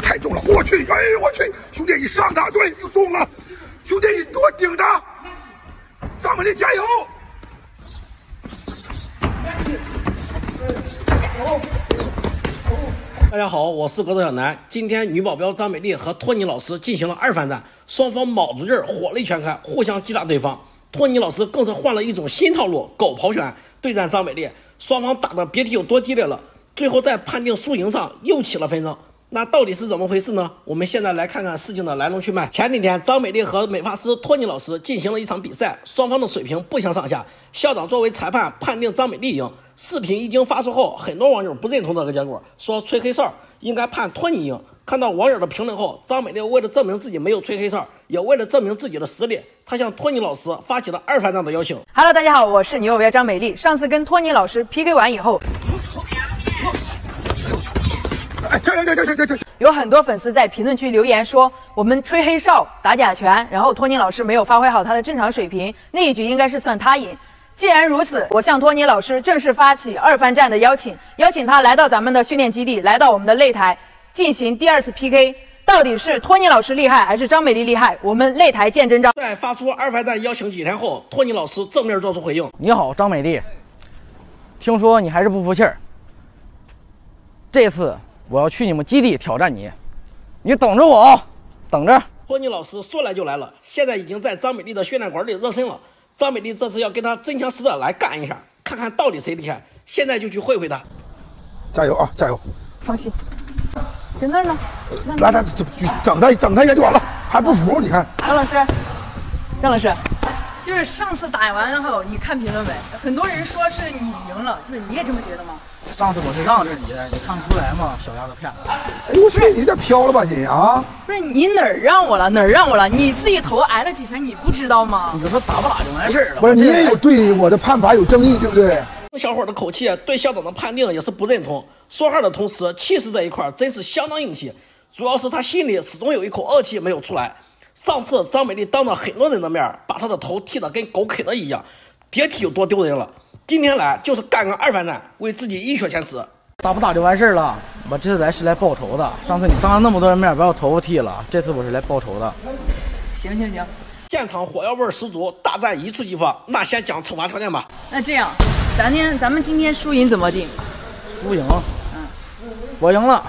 太重了！我去，哎，我去，兄弟，你上他，对，又中了，兄弟，你给我顶他！张美丽加油！大家好，我是格斗小南。今天女保镖张美丽和托尼老师进行了二番战，双方卯足劲儿，火力全开，互相击打对方。托尼老师更是换了一种新套路——狗刨拳对战张美丽，双方打的别提有多激烈了。最后在判定输赢上又起了纷争。那到底是怎么回事呢？我们现在来看看事情的来龙去脉。前几天，张美丽和美发师托尼老师进行了一场比赛，双方的水平不相上下。校长作为裁判，判定张美丽赢。视频一经发出后，很多网友不认同这个结果，说吹黑哨应该判托尼赢。看到网友的评论后，张美丽为了证明自己没有吹黑哨，也为了证明自己的实力，她向托尼老师发起了二番战的邀请。Hello，大家好，我是女保镖张美丽。上次跟托尼老师 PK 完以后。有很多粉丝在评论区留言说，我们吹黑哨打假拳，然后托尼老师没有发挥好他的正常水平，那一局应该是算他赢。既然如此，我向托尼老师正式发起二番战的邀请，邀请他来到咱们的训练基地，来到我们的擂台进行第二次 PK。到底是托尼老师厉害还是张美丽厉害？我们擂台见真章。在发出二番战邀请几天后，托尼老师正面做出回应：你好，张美丽，听说你还是不服气儿，这次。我要去你们基地挑战你，你等着我啊，等着！托尼老师说来就来了，现在已经在张美丽的训练馆里热身了。张美丽这次要跟他真枪实弹来干一下，看看到底谁厉害。现在就去会会他，加油啊，加油！放心，在那呢。来来，整整他整他一下就完了，还不服？你看，张老师，张老师。就是上次打完后，你看评论没？很多人说是你赢了，就是你也这么觉得吗？上次我是让着你的，你看不出来吗？小丫头片子。哎呦我去，你有点飘了吧你啊？不是你哪儿让我了？哪儿让我了？你自己头挨了几拳，你不知道吗？你说打不打就完事儿了。不是你也有对我的判罚有争议，对不对？小伙的口气对校长的判定也是不认同，说话的同时气势这一块真是相当硬气，主要是他心里始终有一口恶气没有出来。上次张美丽当着很多人的面把她的头剃得跟狗啃的一样，别提有多丢人了。今天来就是干个二番战，为自己一雪前耻。打不打就完事儿了。我这次来是来报仇的。上次你当着那么多人面把我头发剃了，这次我是来报仇的。行行行，现场火药味十足，大战一触即发。那先讲惩罚条件吧。那这样，咱天咱们今天输赢怎么定？输赢？嗯，我赢了，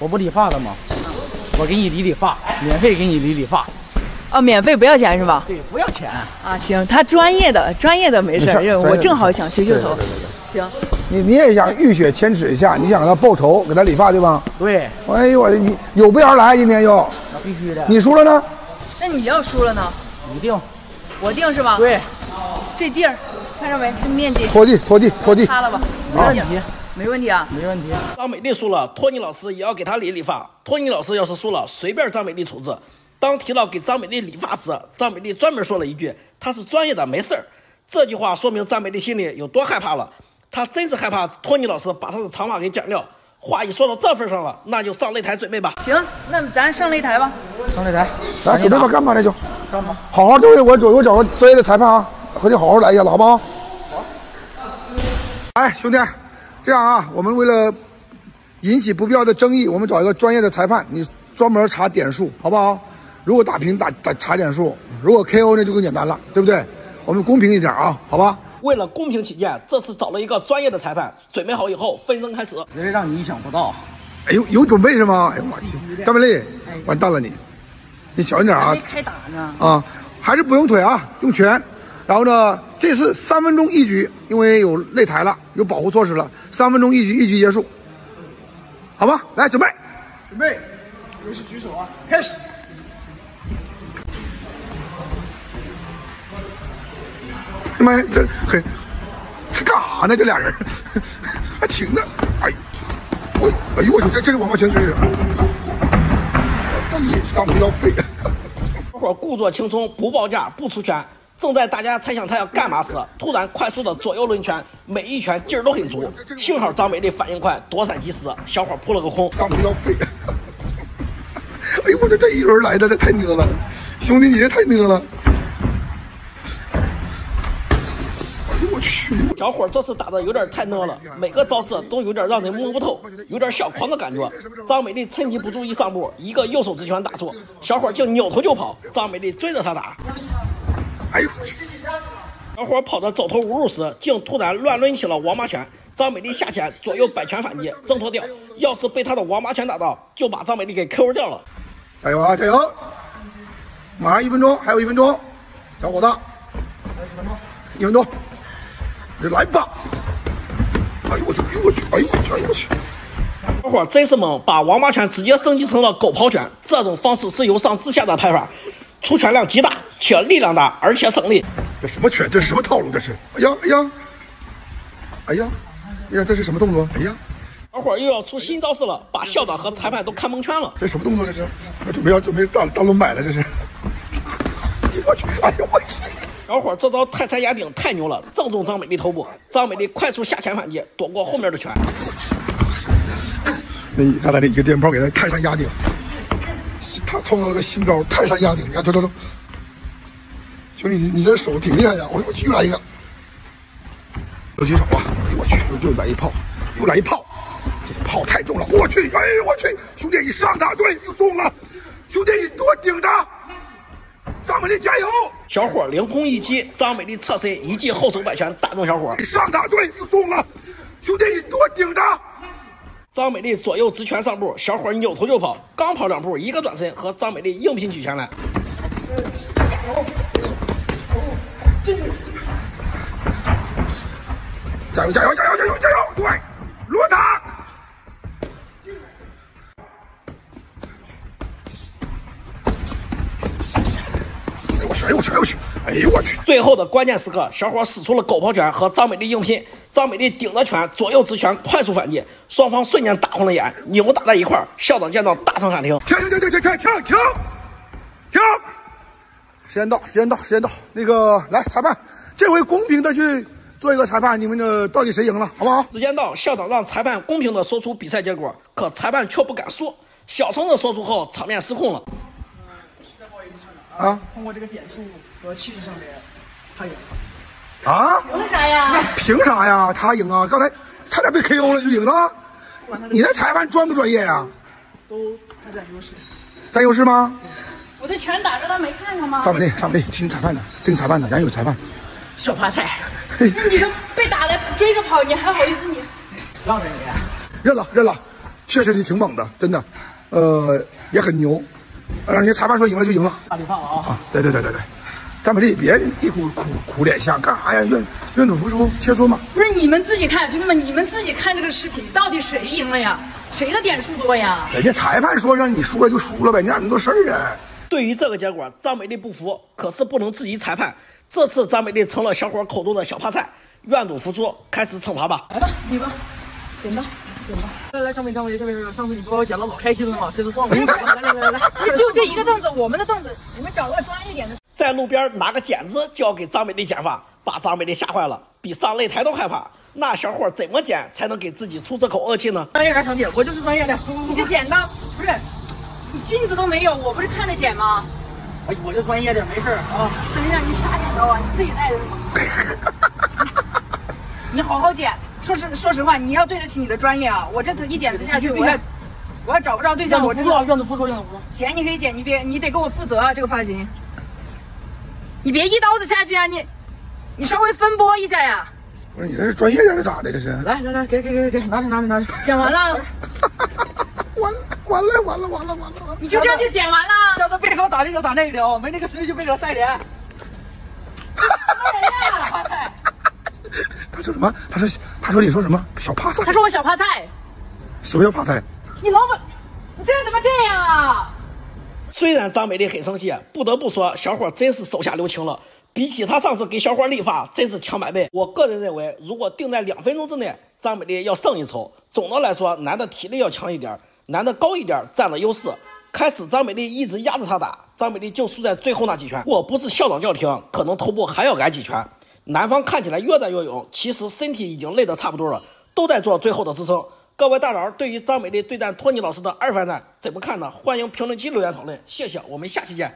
我不理发的吗？我给你理理发，免费给你理理发，哦，免费不要钱是吧？对，不要钱啊。行，他专业的，专业的没事。我正好想修修头。行，你你也想浴血千尺一下？你想让他报仇，给他理发对吧？对。哎呦我的，你有备而来，今天又。那必须的。你输了呢？那你要输了呢？你定。我定是吧？对。这地儿，看着没？这面积。拖地，拖地，拖地。擦了吧。没问题。没问题啊，没问题。啊张美丽输了，托尼老师也要给她理理发。托尼老师要是输了，随便张美丽处置。当提到给张美丽理发时，张美丽专门说了一句：“她是专业的，没事儿。”这句话说明张美丽心里有多害怕了。她真是害怕托尼老师把她的长发给剪掉。话一说到这份上了，那就上擂台准备吧。行，那咱上擂台吧。上擂台，来准备吧，干吧，那就干吧。好好，这位我左右找个专业的裁判啊，和你好好来一下子，好不好？好。哎，兄弟。这样啊，我们为了引起不必要的争议，我们找一个专业的裁判，你专门查点数，好不好？如果打平打打查点数，如果 KO 那就更简单了，对不对？我们公平一点啊，好吧？为了公平起见，这次找了一个专业的裁判，准备好以后，纷争开始。这让你意想不到。哎呦，有准备是吗？哎呦我去，张美丽，完蛋了你，你小心点啊！开打呢。啊，还是不用腿啊，用拳。然后呢，这次三分钟一局，因为有擂台了，有保护措施了，三分钟一局，一局结束，好吧？来，准备，准备，有事举手啊，开始。他妈，这很，这干啥呢？这俩人 还停着，哎呦，我，哎呦我去，这这是王八拳，这是，这你张不要废。小伙故作轻松，不报价，不出拳。正在大家猜想他要干嘛时，突然快速的左右抡拳，每一拳劲儿都很足。幸好张美丽反应快，躲闪及时，小伙扑了个空。张不要废！哎呦我这这一轮来的，这太讷了，兄弟你这太讷了！哎呦我去！小伙这次打的有点太讷了，每个招式都有点让人摸不透，有点小狂的感觉。张美丽趁机不注意上步，一个右手直拳打出，小伙竟扭头就跑，张美丽追着他打。哎呦，小伙跑的走投无路时，竟突然乱抡起了王八拳。张美丽下潜，左右摆拳反击，挣脱掉。要是被他的王八拳打到，就把张美丽给 KO 掉了。加油啊，加油！马上一分钟，还有一分钟，小伙子，一分钟，你来吧！哎呦我去，哎呦我去，哎呦我去，哎呦我去！小伙真是猛，把王八拳直接升级成了狗刨拳。这种方式是由上至下的拍法，出拳量极大，且力量大，而且省力。这什么拳？这是什么套路？这是？哎呀，哎呀，哎呀，哎呀，这是什么动作？哎呀，小伙又要出新招式了，把校长和裁判都看蒙圈了。这什么动作？这是？我准备要准备大大轮摆了，这是？我去！哎呦我去！小伙这招泰山压顶太牛了，正中张美丽头部。张美丽快速下潜反击，躲过后面的拳。那刚才那一个电炮给他泰山压顶，他创造了个新招泰山压顶。你看，走走走，兄弟，你你这手挺厉害呀！我我去，又来一个，有几手啊？我去，又又来一炮，又来一炮，这个炮太重了！我去，哎我去，兄弟你上他，对，又中了，兄弟你给我顶他，张美丽加油！小伙凌空一击，张美丽侧身一记后手摆拳打中小伙你，上他，对，又中了，兄弟你给我顶他。张美丽左右直拳上步，小伙扭头就跑，刚跑两步，一个转身和张美丽硬拼起拳来。加油加油加油加油加油对罗打哎呦我去哎呦我去哎呦我去最后的关键时刻小伙使出了狗刨拳和张美丽硬拼张美丽顶着拳左右直拳快速反击双方瞬间打红了眼扭打在一块儿校长见状大声喊停停停停停停停停时间到，时间到，时间到。那个，来裁判，这回公平的去做一个裁判，你们的到底谁赢了，好不好？时间到，校长让裁判公平的说出比赛结果，可裁判却不敢说。小橙子说出后，场面失控了。实在不好意思，校长啊通过这个点数和气势上面，他赢了。啊！凭啥呀？凭啥呀？他赢啊！刚才差点被 KO 了就赢了。你那裁判专不专业呀、都他占优势。占优势吗？我的拳打着他没看上吗？张美丽，张美丽，听裁判的，听裁判的，咱有裁判。小趴菜，你都被打的追着跑，你还好意思你？让着你。认了，认了，确实你挺猛的，真的，呃，也很牛。呃让人家裁判说赢了就赢了大礼放了啊！啊！对对对对对，张美丽，别一股苦苦脸相，干啥呀？愿愿赌服输，切磋嘛。不是你们自己看，兄弟们，你们自己看这个视频，到底谁赢了呀？谁的点数多呀？人家裁判说让你输了就输了呗，你咋那么多事儿啊？对于这个结果，张美丽不服，可是不能质疑裁判。这次张美丽成了小伙口中的小趴菜，愿赌服输，开始惩罚吧。来吧，你吧，剪刀，剪刀。来来，张美，张美，这边上次你帮我剪的老开心了嘛，这次换我。来来来来来，就这一个凳子，我们的凳子，你们找个专业点的。在路边拿个剪子就要给张美丽剪发，把张美丽吓坏了，比上擂台都害怕。那小伙怎么剪才能给自己出这口恶气呢？专业点场姐，我就是专业的。你这剪刀不是，你镜子都没有，我不是看着剪吗？哎，我就专业点，没事儿啊。等一下，你啥剪刀啊？你自己带的是吗？你好好剪。说实说实话，你要对得起你的专业啊！我这一剪子下去，我要我要找不着对象，我这愿赌服输，愿赌服输，愿赌服输。剪你可以剪，你别你得给我负责啊！这个发型，你别一刀子下去啊！你你稍微分拨一下呀。不是你这是专业点是咋的？这是？来来来，给给给给，拿着拿着拿着。剪完了，完了完了完了完了完了完了！你就这样就剪完了？下次别说打这个打那个哦，没那个实力就别惹赛脸。什么人呀？他说什么？他说他说你说什么？小趴菜他？说我小趴菜，什么叫趴菜？你老板，你这人怎么这样啊？虽然张美丽很生气，不得不说小伙真是手下留情了。比起他上次给小伙理发，真是强百倍。我个人认为，如果定在两分钟之内，张美丽要胜一筹。总的来说，男的体力要强一点，男的高一点占了优势。开始张美丽一直压着他打，张美丽就输在最后那几拳。如果不是校长叫停，可能头部还要挨几拳。男方看起来越战越勇，其实身体已经累得差不多了，都在做最后的支撑。各位大佬，对于张美丽对战托尼老师的二番战怎么看呢？欢迎评论区留言讨论，谢谢，我们下期见。